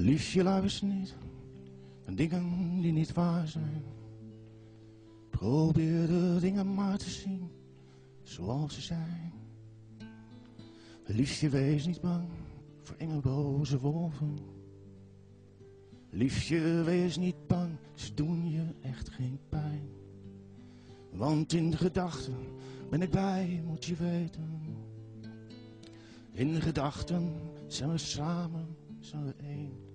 Liefje luister niet naar dingen die niet waar zijn. Probeer de dingen maar te zien zoals ze zijn. Liefje, wees niet bang voor enge boze wolven. Liefje, wees niet bang, ze doen je echt geen pijn. Want in gedachten ben ik bij, moet je weten. In gedachten zijn we samen, zijn we één.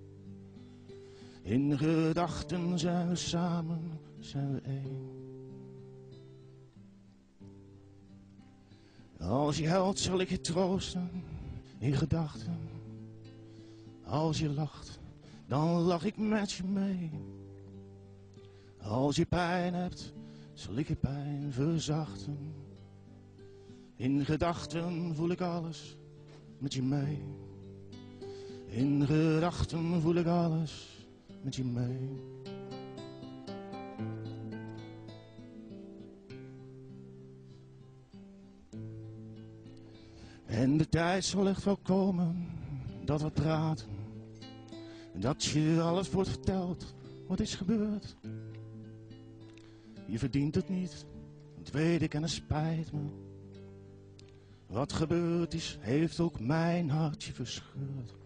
In gedachten zijn we samen, zijn we één. Als je huilt zal ik je troosten, in gedachten. Als je lacht, dan lach ik met je mee. Als je pijn hebt, zal ik je pijn verzachten. In gedachten voel ik alles met je mee. In gedachten voel ik alles met je mee. En de tijd zal echt wel komen dat we praten. Dat je alles wordt verteld wat is gebeurd. Je verdient het niet, dat weet ik en het spijt me. Wat gebeurd is, heeft ook mijn hartje verscheurd.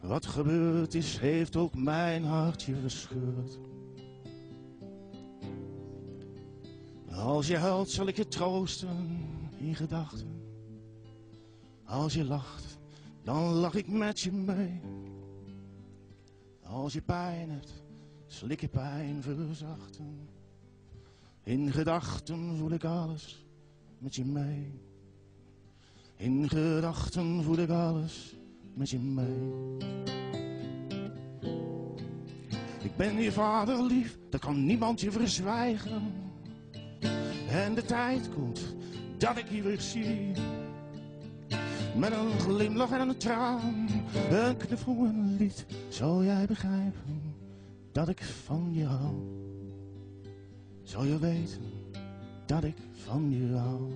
Wat gebeurd is, heeft ook mijn hartje verscheurd. Als je huilt, zal ik je troosten in gedachten. Als je lacht, dan lach ik met je mee. Als je pijn hebt, zal ik je pijn verzachten. In gedachten voel ik alles met je mee. In gedachten voel ik alles met je mee. Ik ben je vader lief, dat kan niemand je verzwijgen. En de tijd komt dat ik je weer zie. Met een glimlach en een traan, een knuffel en een lied, zal jij begrijpen dat ik van je hou. Zal je weten dat ik van je hou.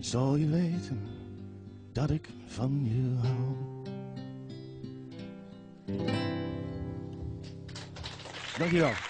Zal je weten dat ik van je hou. Dankjewel.